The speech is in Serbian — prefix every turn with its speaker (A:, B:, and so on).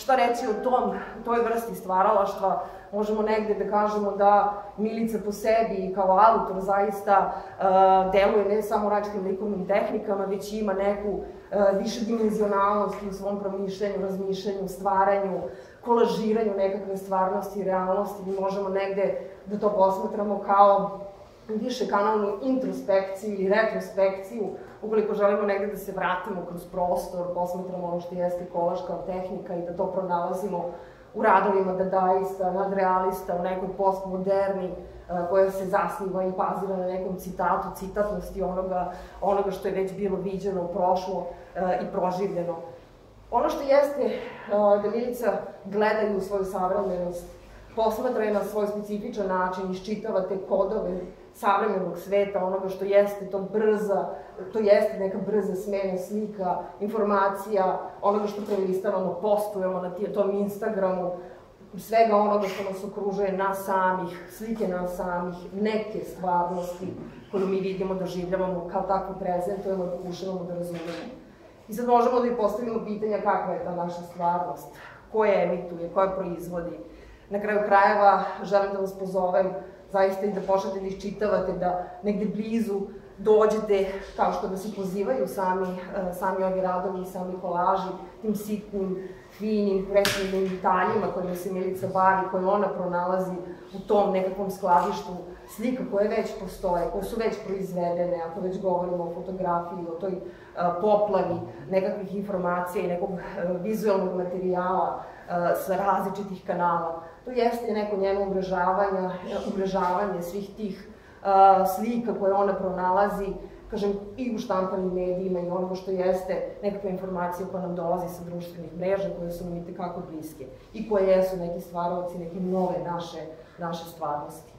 A: Šta reći o tom, toj vrsti stvaralaštva? Možemo negde da kažemo da Milica po sebi i kao autor zaista uh, deluje ne samo različitim likovnim tehnikama, već ima neku uh, više dimenzionalnost u svom promišljanju, razmišljanju, stvaranju, kolažiranju nekakve stvarnosti i realnosti. Mi možemo negde da to posmatramo kao više kanalnu introspekciju i retrospekciju, ukoliko želimo negde da se vratimo kroz prostor, posmatramo ono što jeste kolaž kao tehnika i da to pronalazimo u radovima dadaista, nadrealista, u nekoj postmoderni e, koja se zasniva i bazira na nekom citatu, citatnosti onoga, onoga što je već bilo viđeno, prošlo e, i proživljeno. Ono što jeste e, da Milica gleda u svoju savremenost, posmatra je na svoj specifičan način, iščitava te kodove savremenog sveta, onoga što jeste to brza, to jeste neka brza smena slika, informacija, onoga što prelistavamo, postujemo na tom Instagramu, svega onoga što nas okružuje nas samih, slike nas samih, neke stvarnosti koju mi vidimo, doživljavamo, kao tako prezentujemo pokušavamo da razumemo. I sad možemo da i postavimo pitanja kakva je ta naša stvarnost, ko je emituje, ko je proizvodi. Na kraju krajeva želim da vas pozovem zaista i da počnete da iščitavate, da negde blizu dođete, kao što da se pozivaju sami, e, sami ovi radovi i sami kolaži, tim sitnim, finim, preciznim detaljima kojima se Milica bavi, koje ona pronalazi u tom nekakvom skladištu slika koje već postoje, koje su već proizvedene, ako već govorimo o fotografiji, o toj e, poplavi nekakvih informacija i nekog e, vizualnog materijala a, sa različitih kanala. To jeste neko njeno umrežavanje, umrežavanje svih tih slika koje ona pronalazi, kažem, i u štampanim medijima i onoga što jeste nekakva informacija koja nam dolazi sa društvenih mreža, koje su nam i tekako bliske i koje jesu neki stvarovci, neke nove naše, naše stvarnosti.